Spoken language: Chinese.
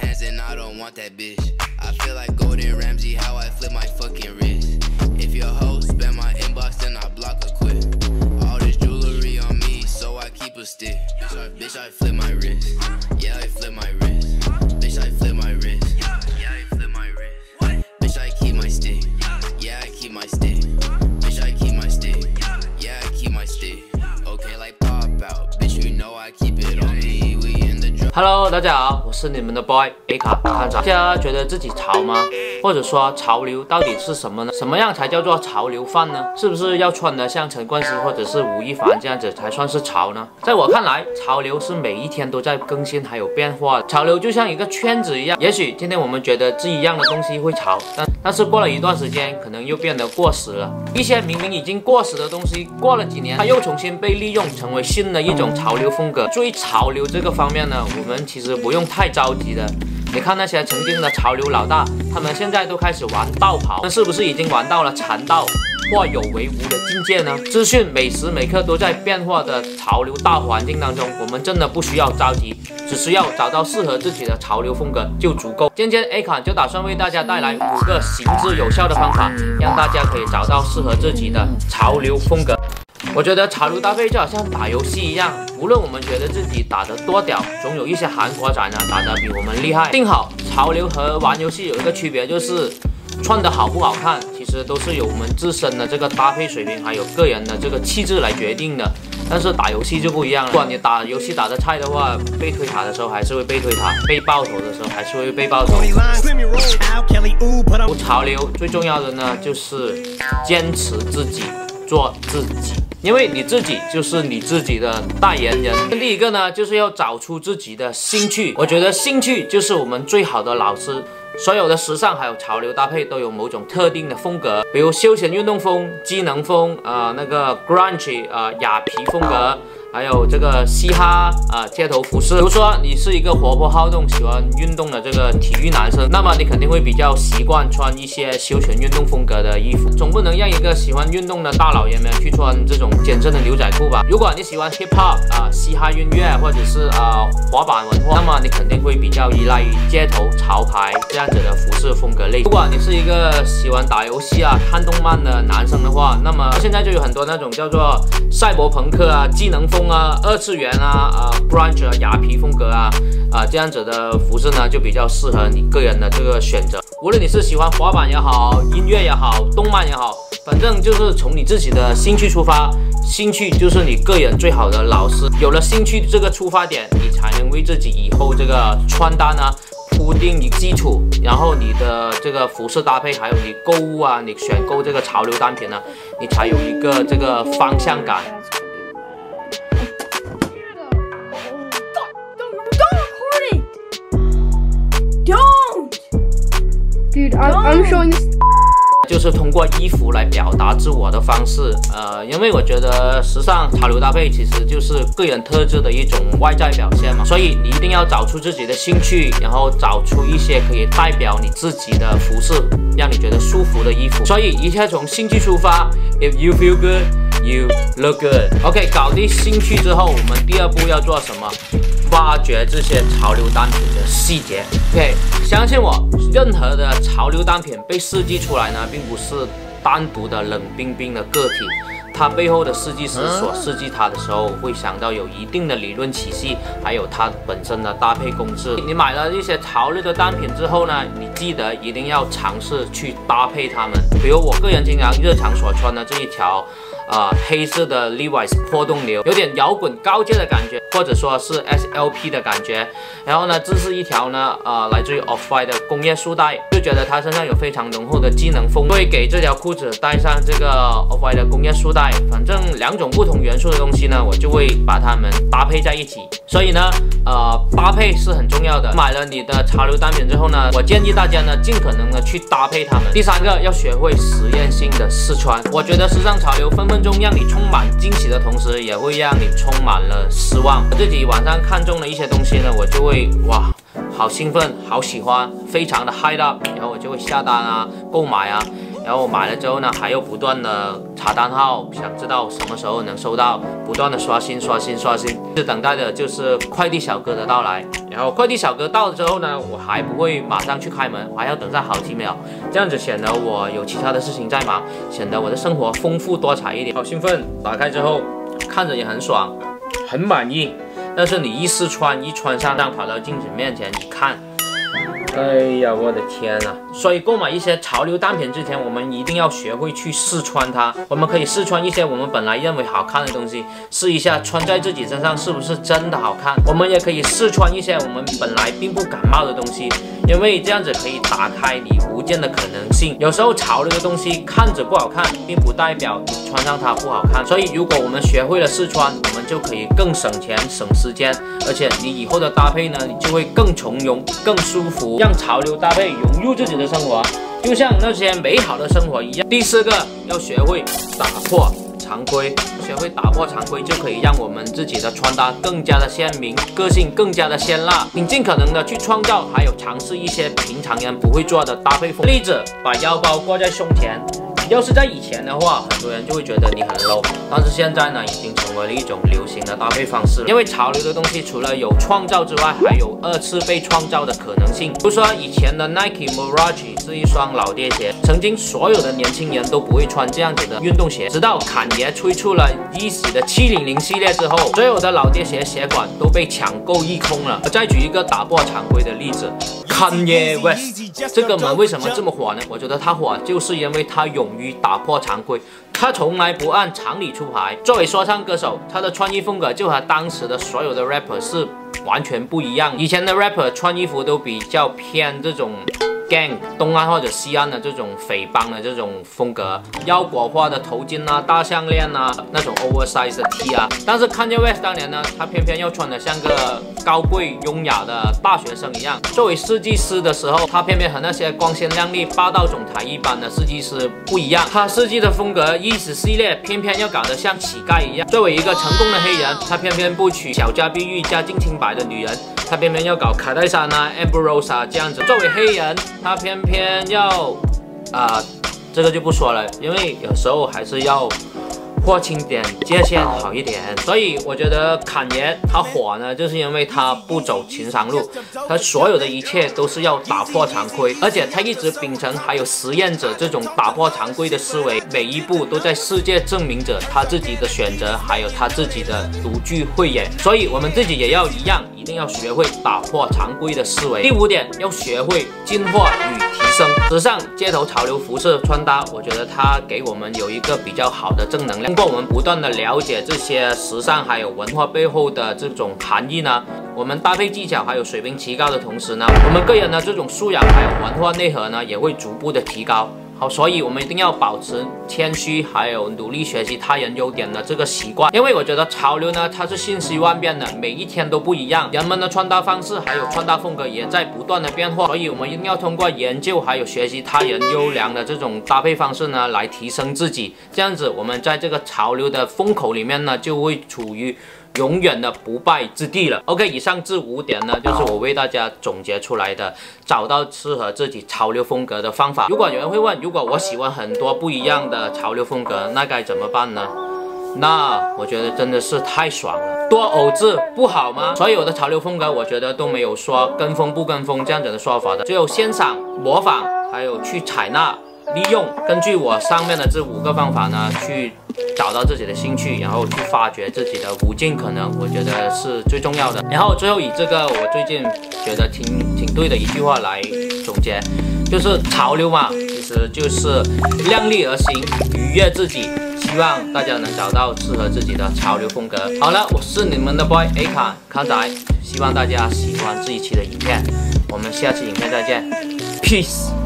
hands and I don't want that bitch. I feel like Golden Ramsey, how I flip my fucking wrist. If your hoe spam my inbox, then I block a quit. All this jewelry on me, so I keep a stick. Bitch, I flip my wrist. Yeah, I flip my wrist. Hello，大家好，我是你们的 boy A 卡探长。大家觉得自己潮吗？或者说潮流到底是什么呢？什么样才叫做潮流范呢？是不是要穿的像陈冠希或者是吴亦凡这样子才算是潮呢？在我看来，潮流是每一天都在更新还有变化的。潮流就像一个圈子一样，也许今天我们觉得这一样的东西会潮，但但是过了一段时间，可能又变得过时了。一些明明已经过时的东西，过了几年，它又重新被利用，成为新的一种潮流风格。注意潮流这个方面呢，我们其实不用太着急的。你看那些曾经的潮流老大，他们现在都开始玩道袍，那是不是已经玩到了禅道或有为无的境界呢？资讯每时每刻都在变化的潮流大环境当中，我们真的不需要着急，只需要找到适合自己的潮流风格就足够。今天 A 款就打算为大家带来五个行之有效的方法，让大家可以找到适合自己的潮流风格。我觉得潮流搭配就好像打游戏一样，无论我们觉得自己打得多屌，总有一些韩国仔呢打得比我们厉害。幸好潮流和玩游戏有一个区别，就是穿的好不好看，其实都是由我们自身的这个搭配水平，还有个人的这个气质来决定的。但是打游戏就不一样了，如果你打游戏打的菜的话，被推塔的时候还是会被推塔，被爆头的时候还是会被爆头。不潮流最重要的呢，就是坚持自己，做自己，因为你自己就是你自己的代言人。第一个呢，就是要找出自己的兴趣，我觉得兴趣就是我们最好的老师。所有的时尚还有潮流搭配都有某种特定的风格，比如休闲运动风、机能风，呃，那个 grunge，呃，雅皮风格。还有这个嘻哈啊、街头服饰，比如说你是一个活泼好动、喜欢运动的这个体育男生，那么你肯定会比较习惯穿一些休闲运动风格的衣服，总不能让一个喜欢运动的大老爷们去穿这种简身的牛仔裤吧？如果你喜欢 hip hop 啊、嘻哈音乐或者是啊、滑板文化，那么你肯定会比较依赖于街头潮牌这样子的服饰风格类。如果你是一个喜欢打游戏啊、看动漫的男生的话，那么现在就有很多那种叫做赛博朋克啊、技能风啊、二次元啊、啊 grunge 啊、雅皮风格啊啊这样子的服饰呢，就比较适合你个人的这个选择。无论你是喜欢滑板也好，音乐也好，动漫也好，反正就是从你自己的兴趣出发，兴趣就是你个人最好的老师。有了兴趣这个出发点，你才能为自己以后这个穿搭呢。铺定一个基础，然后你的这个服饰搭配，还有你购物啊，你选购这个潮流单品呢，你才有一个这个方向感。I'm, showing 就是通过衣服来表达自我的方式，呃，因为我觉得时尚潮流搭配其实就是个人特质的一种外在表现嘛，所以你一定要找出自己的兴趣，然后找出一些可以代表你自己的服饰，让你觉得舒服的衣服。所以一切从兴趣出发，If you feel good, you look good。OK，搞定兴趣之后，我们第二步要做什么？挖掘这些潮流单品的细节。OK，相信我，任何的潮流单品被设计出来呢，并不是单独的冷冰冰的个体。它背后的设计师所设计它的时候，会想到有一定的理论体系，还有它本身的搭配公式。你买了一些潮流的单品之后呢，你记得一定要尝试去搭配它们。比如我个人经常日常所穿的这一条。啊、黑色的 Levi's 破洞牛，有点摇滚高阶的感觉，或者说是 SLP 的感觉。然后呢，这是一条呢，呃，来自于 Off-White 的工业束带，就觉得它身上有非常浓厚的机能风，会给这条裤子带上这个 Off-White 的工业束带。反正两种不同元素的东西呢，我就会把它们搭配在一起。所以呢，呃，搭配是很重要的。买了你的潮流单品之后呢，我建议大家呢，尽可能的去搭配它们。第三个，要学会实验性的试穿。我觉得时尚潮流分分钟让你充满惊喜的同时，也会让你充满了失望。自己晚上看中了一些东西呢，我就会哇。好兴奋，好喜欢，非常的 high up，然后我就会下单啊，购买啊，然后买了之后呢，还要不断的查单号，想知道什么时候能收到，不断的刷新、刷新、刷新，是等待的就是快递小哥的到来。然后快递小哥到了之后呢，我还不会马上去开门，还要等上好几秒，这样子显得我有其他的事情在忙，显得我的生活丰富多彩一点。好兴奋！打开之后，看着也很爽，很满意。但是你一试穿，一穿上，当跑到镜子面前一看。哎呀，我的天呐！所以购买一些潮流单品之前，我们一定要学会去试穿它。我们可以试穿一些我们本来认为好看的东西，试一下穿在自己身上是不是真的好看。我们也可以试穿一些我们本来并不感冒的东西，因为这样子可以打开你无限的可能性。有时候潮流的东西看着不好看，并不代表你穿上它不好看。所以如果我们学会了试穿，我们就可以更省钱、省时间，而且你以后的搭配呢，你就会更从容、更舒服。让潮流搭配融入自己的生活，就像那些美好的生活一样。第四个，要学会打破常规，学会打破常规，就可以让我们自己的穿搭更加的鲜明，个性更加的鲜辣，请尽可能的去创造，还有尝试一些平常人不会做的搭配。例子，把腰包挂在胸前。要是在以前的话，很多人就会觉得你很 low，但是现在呢，已经成为了一种流行的搭配方式。因为潮流的东西，除了有创造之外，还有二次被创造的可能性。比如说以前的 Nike Mirage 是一双老爹鞋，曾经所有的年轻人都不会穿这样子的运动鞋，直到侃爷推出了 Yeezy 的700系列之后，所有的老爹鞋鞋款都被抢购一空了。再举一个打破常规的例子，Kanye West 这个门为什么这么火呢？我觉得他火就是因为他勇。于于打破常规，他从来不按常理出牌。作为说唱歌手，他的穿衣风格就和当时的所有的 rapper 是完全不一样。以前的 rapper 穿衣服都比较偏这种。gang 东岸或者西岸的这种匪帮的这种风格，腰果花的头巾啊，大项链啊，那种 oversize 的 T 啊。但是 Kanye West 当年呢，他偏偏要穿的像个高贵优雅的大学生一样。作为设计师的时候，他偏偏和那些光鲜亮丽、霸道总裁一般的设计师不一样。他设计的风格意识系列，偏偏要搞得像乞丐一样。作为一个成功的黑人，他偏偏不娶小家碧玉、家境清白的女人。他偏偏要搞卡戴珊啊 Ambrose 啊这样子。作为黑人，他偏偏要，啊，这个就不说了，因为有时候还是要。划清点界限好一点，所以我觉得侃爷他火呢，就是因为他不走情商路，他所有的一切都是要打破常规，而且他一直秉承还有实验者这种打破常规的思维，每一步都在世界证明着他自己的选择，还有他自己的独具慧眼，所以我们自己也要一样，一定要学会打破常规的思维。第五点，要学会进化与提时尚、街头潮流、服饰、穿搭，我觉得它给我们有一个比较好的正能量。通过我们不断的了解这些时尚还有文化背后的这种含义呢，我们搭配技巧还有水平提高的同时呢，我们个人的这种素养还有文化内核呢，也会逐步的提高。好，所以我们一定要保持谦虚，还有努力学习他人优点的这个习惯。因为我觉得潮流呢，它是瞬息万变的，每一天都不一样，人们的穿搭方式还有穿搭风格也在不断的变化。所以，我们一定要通过研究还有学习他人优良的这种搭配方式呢，来提升自己。这样子，我们在这个潮流的风口里面呢，就会处于。永远的不败之地了。OK，以上这五点呢，就是我为大家总结出来的，找到适合自己潮流风格的方法。如果有人会问，如果我喜欢很多不一样的潮流风格，那该怎么办呢？那我觉得真的是太爽了，多偶制不好吗？所有的潮流风格，我觉得都没有说跟风不跟风这样子的说法的，只有欣赏、模仿，还有去采纳。利用根据我上面的这五个方法呢，去找到自己的兴趣，然后去发掘自己的无尽可能，我觉得是最重要的。然后最后以这个我最近觉得挺挺对的一句话来总结，就是潮流嘛，其实就是量力而行，愉悦自己。希望大家能找到适合自己的潮流风格。好了，我是你们的 boy A 卡康仔，希望大家喜欢这一期的影片，我们下期影片再见，peace。